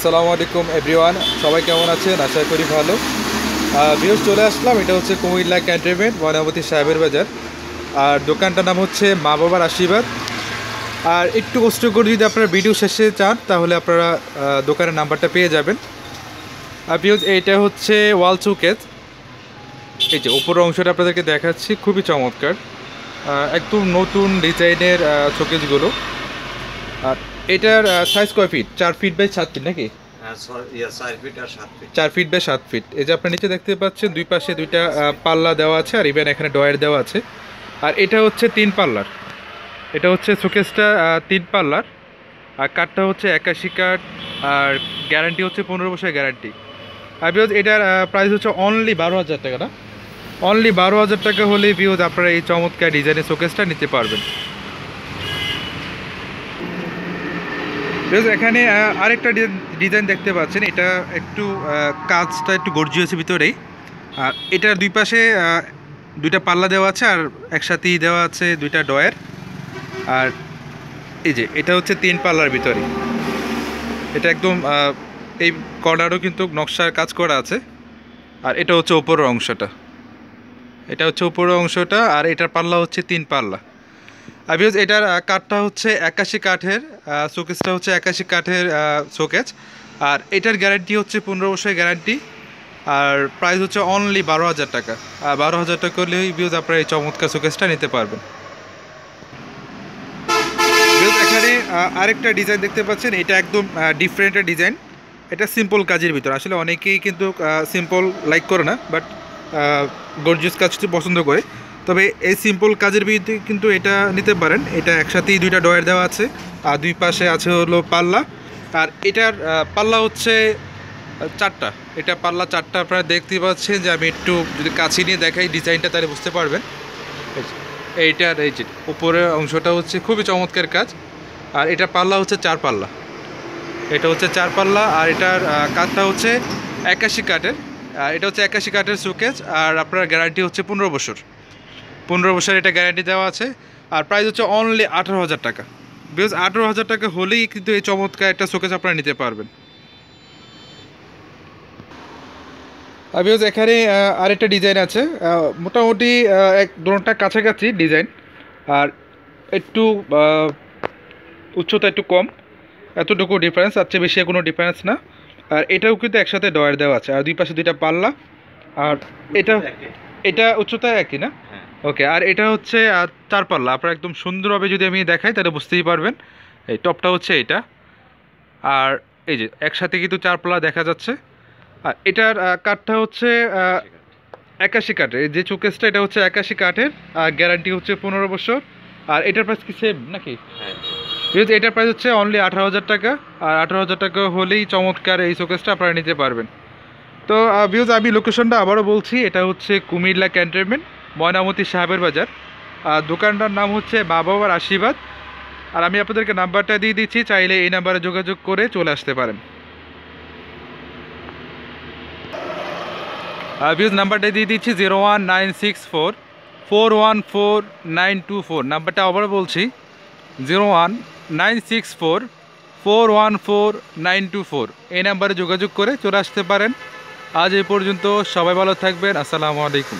আসসালামু আলাইকুম এভরিওয়ান সবাই কেমন আছেন? আশা করি ভালো। ভিউজ চলে আসলাম। এটা হচ্ছে কুমিল্লা ক্যান্টনমেন্ট, ময়নামতি সাহেবের বাজার। আর দোকানটার নাম হচ্ছে মা বাবার আশীর্বাদ। আর একটু কষ্ট করে যদি আপনারা ভিডিও শেষে চান, তাহলে আপনারা দোকানের নাম্বারটা পেয়ে যাবেন। আর ভিউজ এইটা হচ্ছে ওয়াল চৌকেজ এই যে, উপরের অংশটা আপনাদেরকে দেখাচ্ছি, খুবই চমৎকার। একদম নতুন ডিজাইনের শোকেজগুলো আর এটার সাইজ কয় ফিট চার ফিট বাই সাত ফিট নাকি? হ্যাঁ চার ফিট বাই সাত ফিট এই যে আপনার নিচে দেখতে পাচ্ছেন দুই পাশে দুইটা পাল্লা দেওয়া আছে আর ইভেন এখানে ডয়ার দেওয়া আছে। আর এটা হচ্ছে তিন পাল্লার। এটা হচ্ছে শোকেসটা তিন পাল্লার। আর কাঠটা হচ্ছে একাশি কাঠ। আর গ্যারান্টি হচ্ছে পনেরো বছরের গ্যারান্টি আর বিকজ এটার প্রাইস হচ্ছে অনলি বারো হাজার টাকা না? অনলি বারো হাজার টাকা হলে বিকজ আপনারা এই চমৎকার ডিজাইনের শোকেসটা নিতে পারবেন। এখানে আরেকটা ডিজাইন দেখতে পাচ্ছেন। এটা একটু কাজটা একটু গর্জিয়াস ভিতরেই। আর এটার দুই পাশে দুইটা পাল্লা দেওয়া আছে আর একসাথেই দেওয়া আছে দুইটা ডয়ার আর এই যে, এটা হচ্ছে তিন পাল্লার ভিতরে এটা একদম এই কর্নারও কিন্তু নকশার কাজ করা আছে। আর এটা হচ্ছে ওপরের অংশটা। এটা হচ্ছে উপরের অংশটা আর এটার পাল্লা হচ্ছে তিন পাল্লা। বিকজ এটার কাঠটা হচ্ছে একাশি কাঠের শোকেসটা হচ্ছে একাশি কাঠের শোকেজ আর এটার গ্যারান্টি হচ্ছে পনেরো বছরের গ্যারান্টি আর প্রাইস হচ্ছে অনলি বারো হাজার টাকা। আর বারো হাজার টাকা হলেই বিকজ আপনারা এই চমৎকার শোকেসটা নিতে পারবেন। এখানে আরেকটা ডিজাইন দেখতে পাচ্ছেন। এটা একদম ডিফারেন্ট ডিজাইন এটা সিম্পল কাজের ভিতর। আসলে অনেকেই কিন্তু সিম্পল লাইক করে না বাট গর্জিয়াস কাজ পছন্দ করে। তবে এই সিম্পল কাজের ভিত্তি কিন্তু এটা নিতে পারেন। এটা একসাথেই দুইটা ডয়ার দেওয়া আছে। আর দুই পাশে আছে হলো পাল্লা। আর এটার পাল্লা হচ্ছে চারটা। এটা পাল্লা চারটা আপনারা দেখতে পাচ্ছেন যে আমি একটু যদি কাছে নিয়ে দেখাই ডিজাইনটা তাহলে বুঝতে পারবেন। এইটার, এই যে, উপরের অংশটা হচ্ছে খুবই চমৎকার কাজ। আর এটা পাল্লা হচ্ছে চার পাল্লা। এটা হচ্ছে চার পাল্লা। আর এটার কাঠটা হচ্ছে একাশি কাঠের। এটা হচ্ছে একাশি কাঠের শোকেজ আর আপনার গ্যারান্টি হচ্ছে পনেরো বছর। পনেরো বছর এটা গ্যারান্টি দেওয়া আছে। আর প্রাইস হচ্ছে অনলি আঠারো হাজার টাকা। বিকজ আঠারো হাজার টাকা হলেই কিন্তু এই চমৎকার একটা শোকেজ আপনারা নিতে পারবেন। আর বিকজ এখানে আরেকটা ডিজাইন আছে। মোটামুটি এক দোনোটা কাছাকাছি ডিজাইন আর একটু উচ্চতা একটু কম। এতটুকু ডিফারেন্স আর চেয়ে বেশি কোনো ডিফারেন্স না। আর এটাও কিন্তু একসাথে ডয়ার দেওয়া আছে। আর দুই পাশে দুইটা পাল্লা। আর এটা এটা উচ্চতা একই না? হ্যাঁ। ওকে আর এটা হচ্ছে আর চার পাল্লা। আপনারা একদম সুন্দরভাবে যদি আমি দেখাই তাহলে বুঝতেই পারবেন। এই টপটা হচ্ছে এটা। আর এই যে একসাথে কিন্তু চার পাল্লা দেখা যাচ্ছে। আর এটার কাঠটা হচ্ছে একাশি কাঠের। এই যে চোকেসটা এটা হচ্ছে একাশি কাঠের। আর গ্যারান্টি হচ্ছে পনেরো বছর। আর এটার প্রাইস কি সেম নাকি? হ্যাঁ। যেহেতু এটার প্রাইস হচ্ছে অনলি আঠারো হাজার টাকা। আর আঠারো হাজার টাকা হলেই চমৎকার এই শোকেসটা আপনারা নিতে পারবেন। তো ভিউজ আমি লোকেশনটা আবারও বলছি। এটা হচ্ছে কুমিল্লা ক্যান্টনমেন্ট ময়নামতি সাহেবের বাজার। আর দোকানটার নাম হচ্ছে মা বাবার আশীর্বাদ। আর আমি আপনাদেরকে নাম্বারটা দিয়ে দিচ্ছি, চাইলে এই নাম্বারে যোগাযোগ করে চলে আসতে পারেন। ভিউজ নাম্বারটা দিয়ে দিচ্ছি zero one nine six four four one four nine two four. নাম্বারটা আবার বলছি, zero one nine six four four one four nine two four. এই নাম্বারে যোগাযোগ করে চলে আসতে পারেন। আজ এই পর্যন্ত সবাই ভালো থাকবেন। আসসালামু আলাইকুম।